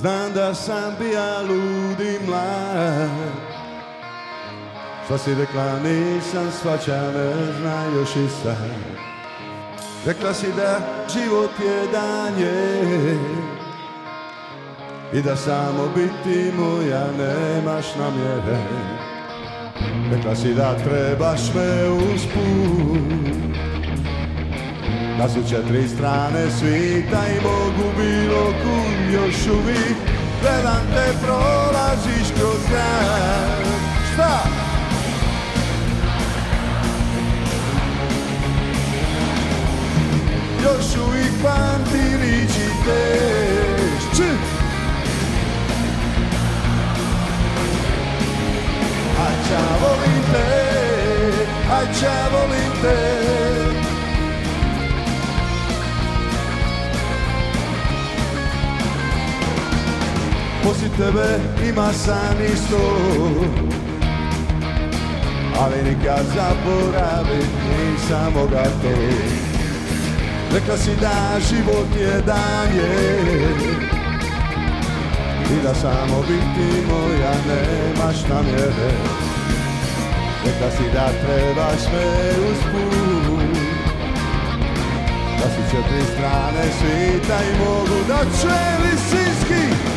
Znam da sam bija ludi mlad. Šta si rekla nisam svača ne zna još i sad. Rekla si da život je danje I da samo biti moja nemaš namjere. Rekla si da trebaš me usput Su četiri strane svita i mogu bilo kud još uvijek. Gledam te prolaziš kroz grad. Šta? Još uvijek pamti riči teš Aj ča volim te, aj ča volim te Poslije tebe ima san isto. Ali nikad zaboravit nisam moga to Rekla si da život je danje I da samo biti moja nemaš namjere. Rekla si da trebaš me usput Da su četiri strane svita i mogu da čeli sinski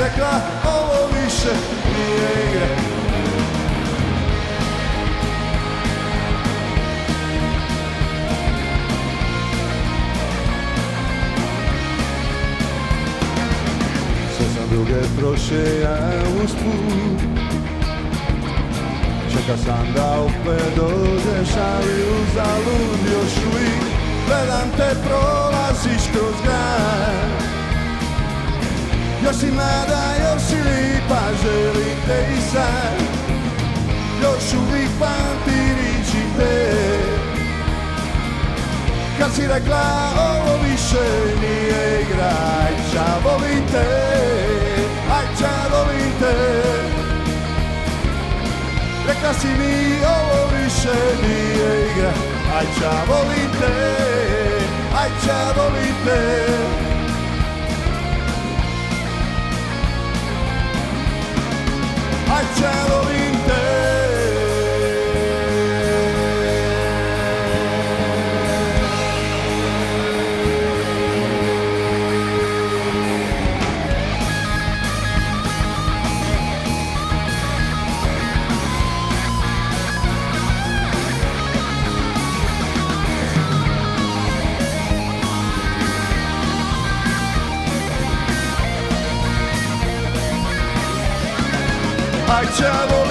rekla ovo više nije igre Sve sam druge troše ja usput Čeka sam da opet dođeš, ali uzalud još uvijek. Gledam te prolaziš kroz grad Još si mlada, još si lipa, želim te i sad. Još uvijek pamti riči te Kad si rekla ovo više nije igra Aj ča volim te, aj ča volim te Rekla si mi ovo više nije igra Aj ča volim te, Aj ča I travel